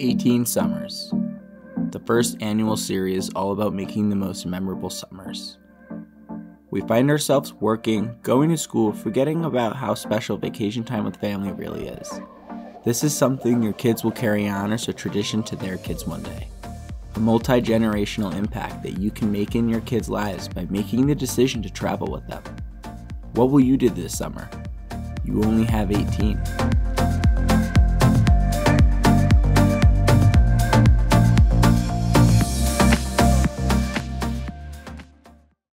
18 Summers, the first annual series all about making the most memorable summers. We find ourselves working, going to school, forgetting about how special vacation time with family really is. This is something your kids will carry on as a tradition to their kids one day. A multi generational impact that you can make in your kids' lives by making the decision to travel with them. What will you do this summer? You only have 18.